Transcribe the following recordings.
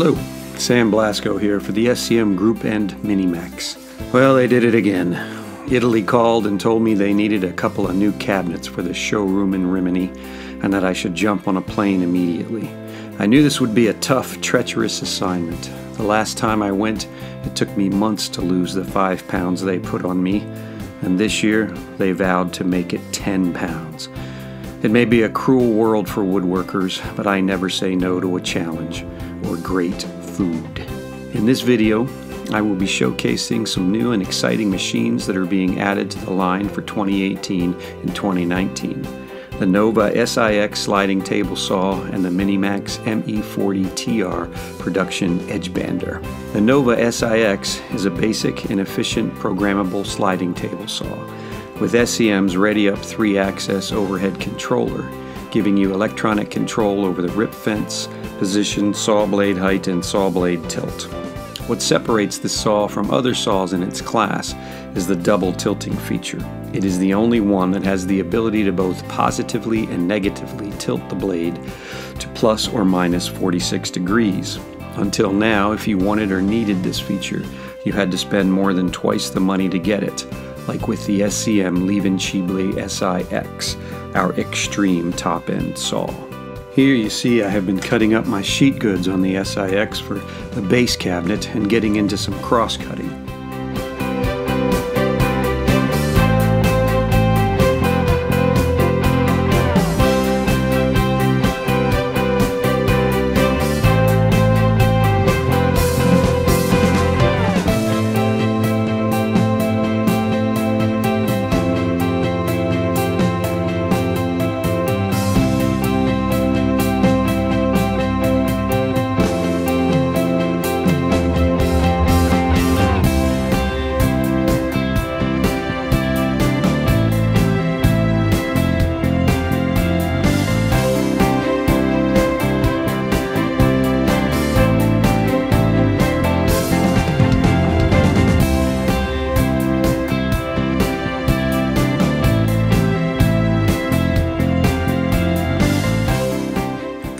Hello, Sam Blasco here for the SCM Group and Minimax. Well, they did it again. Italy called and told me they needed a couple of new cabinets for the showroom in Rimini and that I should jump on a plane immediately. I knew this would be a tough, treacherous assignment. The last time I went, it took me months to lose the five pounds they put on me, and this year they vowed to make it 10 pounds. It may be a cruel world for woodworkers, but I never say no to a challenge or great food. In this video, I will be showcasing some new and exciting machines that are being added to the line for 2018 and 2019. The Nova SIX sliding table saw and the Minimax ME40TR production edge bander. The Nova SIX is a basic and efficient programmable sliding table saw with SCM's Ready-Up 3-axis overhead controller, giving you electronic control over the rip fence, position, saw blade height, and saw blade tilt. What separates this saw from other saws in its class is the double tilting feature. It is the only one that has the ability to both positively and negatively tilt the blade to plus or minus 46 degrees. Until now, if you wanted or needed this feature, you had to spend more than twice the money to get it, like with the SCM L'invincibile SIX, our extreme top-end saw. Here you see I have been cutting up my sheet goods on the SIX for the base cabinet and getting into some cross-cutting.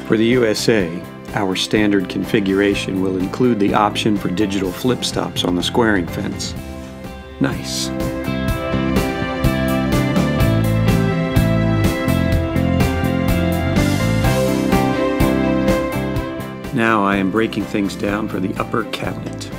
For the USA, our standard configuration will include the option for digital flip stops on the squaring fence. Nice. Now I am breaking things down for the upper cabinet.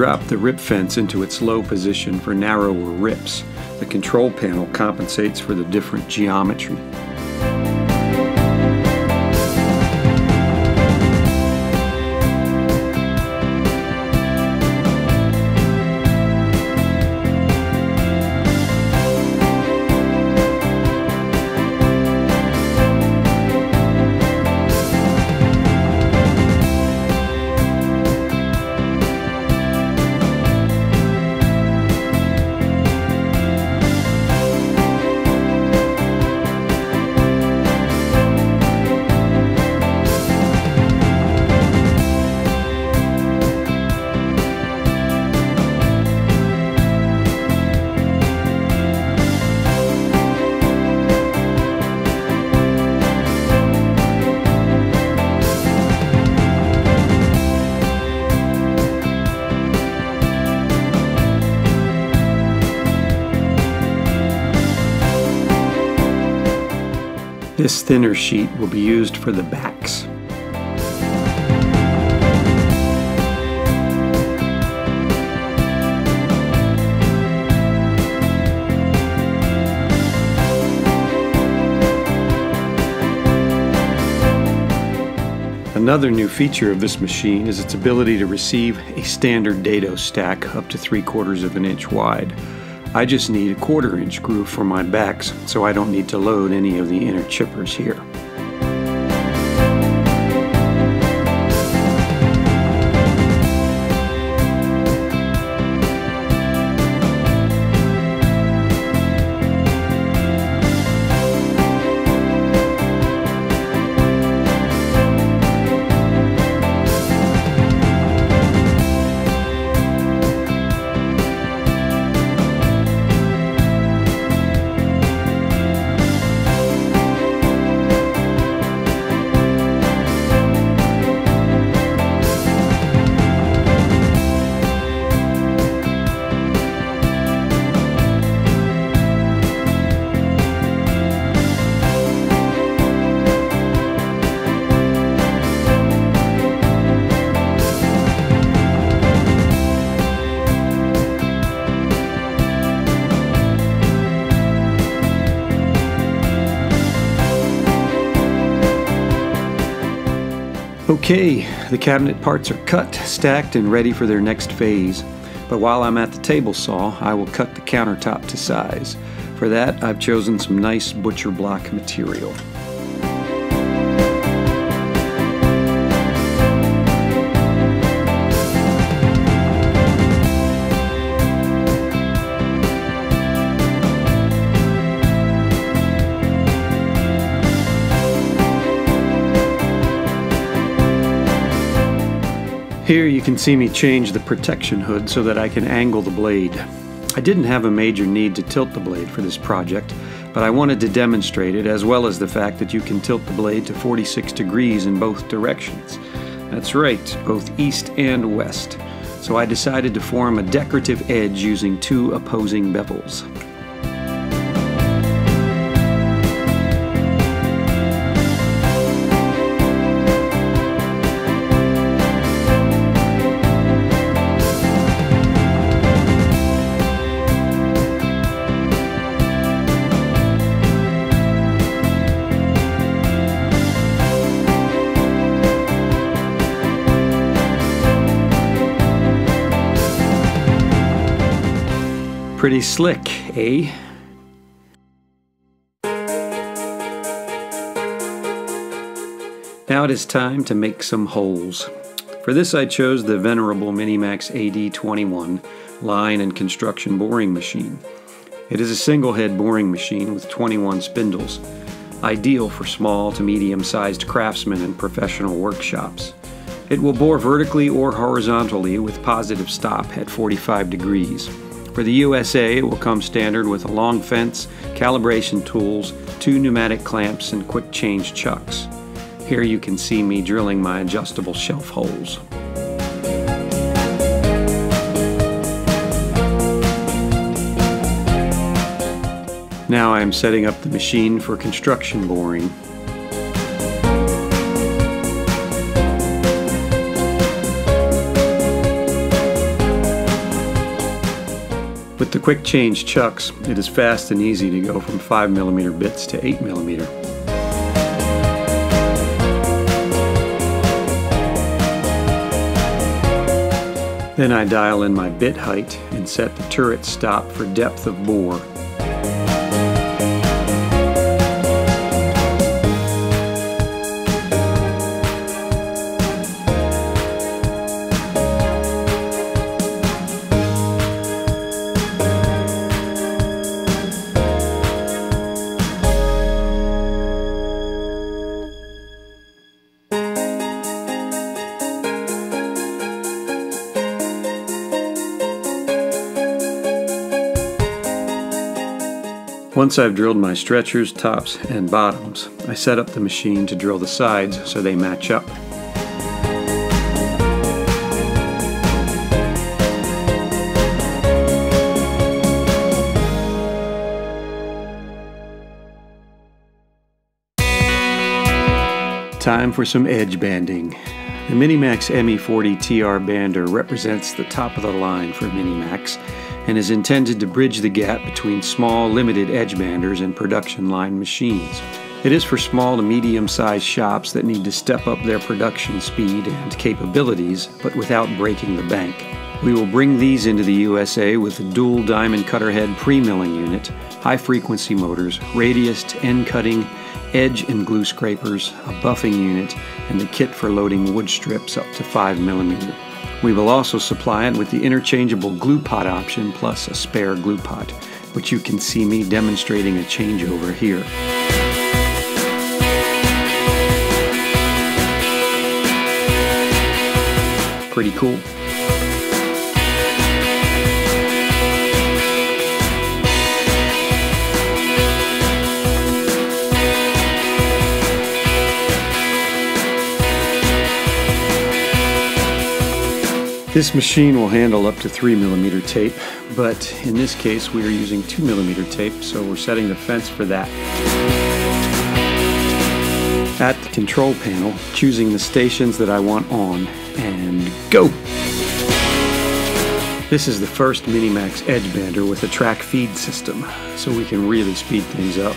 Drop the rip fence into its low position for narrower rips, the control panel compensates for the different geometry. This thinner sheet will be used for the backs. Another new feature of this machine is its ability to receive a standard dado stack up to 3 quarters of an inch wide. I just need a quarter inch groove for my backs so I don't need to load any of the inner chippers here. Okay, the cabinet parts are cut, stacked, and ready for their next phase. But while I'm at the table saw, I will cut the countertop to size. For that, I've chosen some nice butcher block material. Here you can see me change the protection hood so that I can angle the blade. I didn't have a major need to tilt the blade for this project, but I wanted to demonstrate it as well as the fact that you can tilt the blade to 46 degrees in both directions. That's right, both east and west. So I decided to form a decorative edge using two opposing bevels. Pretty slick, eh? Now it is time to make some holes. For this I chose the venerable Minimax AD21 line and construction boring machine. It is a single head boring machine with 21 spindles, ideal for small to medium sized craftsmen and professional workshops. It will bore vertically or horizontally with positive stop at 45 degrees. For the USA, it will come standard with a long fence, calibration tools, two pneumatic clamps, and quick change chucks. Here you can see me drilling my adjustable shelf holes. Now I am setting up the machine for construction boring. With the quick change chucks, it is fast and easy to go from 5mm bits to 8mm. Then I dial in my bit height and set the turret stop for depth of bore. Once I've drilled my stretchers, tops, and bottoms, I set up the machine to drill the sides so they match up. time for some edge banding. The Minimax ME40 TR bander represents the top of the line for Minimax and is intended to bridge the gap between small, limited edge banders and production line machines. It is for small to medium sized shops that need to step up their production speed and capabilities, but without breaking the bank. We will bring these into the USA with a dual diamond cutter head pre milling unit, high frequency motors, radius, end cutting, edge and glue scrapers, a buffing unit, and the kit for loading wood strips up to 5mm. We will also supply it with the interchangeable glue pot option plus a spare glue pot, which you can see me demonstrating a changeover here. Pretty cool. This machine will handle up to 3 millimeter tape, but in this case we are using 2 millimeter tape, so we're setting the fence for that. At the control panel, choosing the stations that I want on, and go! This is the first Minimax Edge Bander with a track feed system, so we can really speed things up.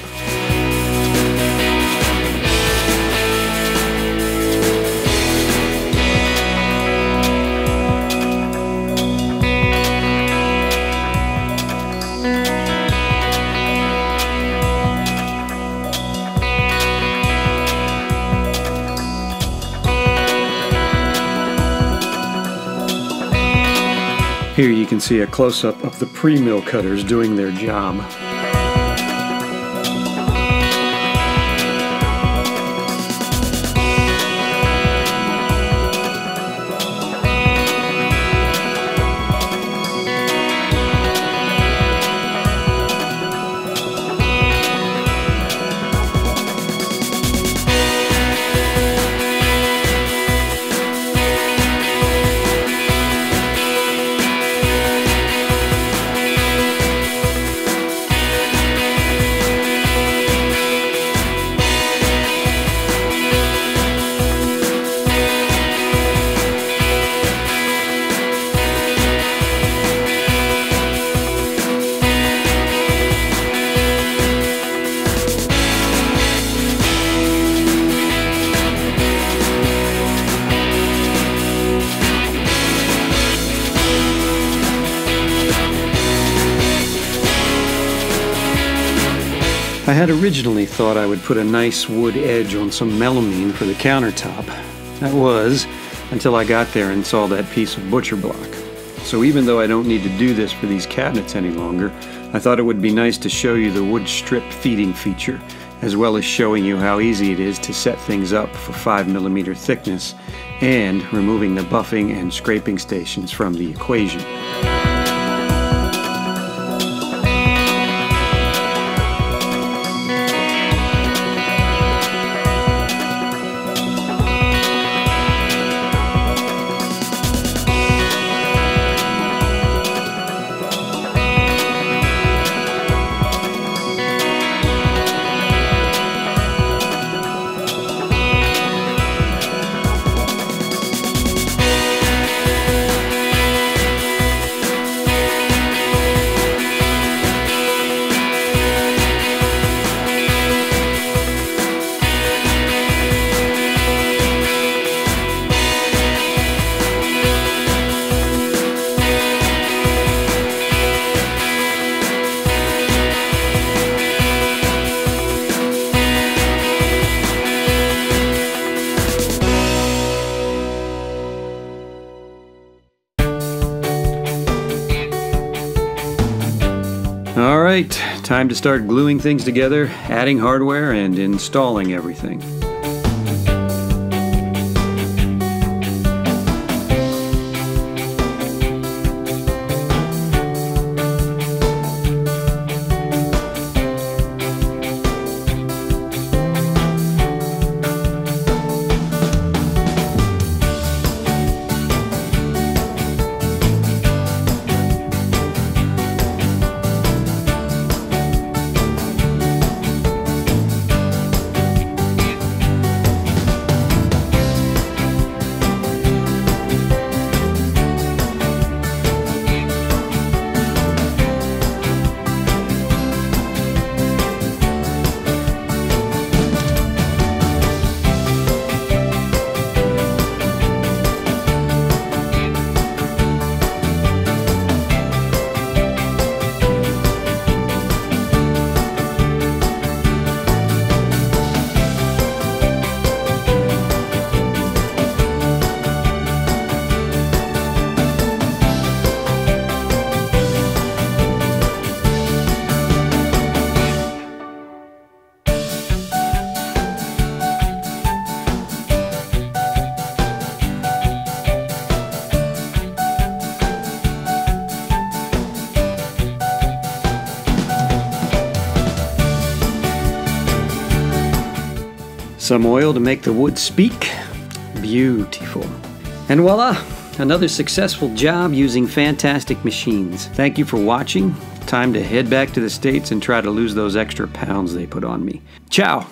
Here you can see a close-up of the pre-mill cutters doing their job. I had originally thought I would put a nice wood edge on some melamine for the countertop. That was, until I got there and saw that piece of butcher block. So even though I don't need to do this for these cabinets any longer, I thought it would be nice to show you the wood strip feeding feature, as well as showing you how easy it is to set things up for 5mm thickness, and removing the buffing and scraping stations from the equation. All right, time to start gluing things together, adding hardware, and installing everything. Some oil to make the wood speak. Beautiful. And voila, another successful job using fantastic machines. Thank you for watching. Time to head back to the States and try to lose those extra pounds they put on me. Ciao.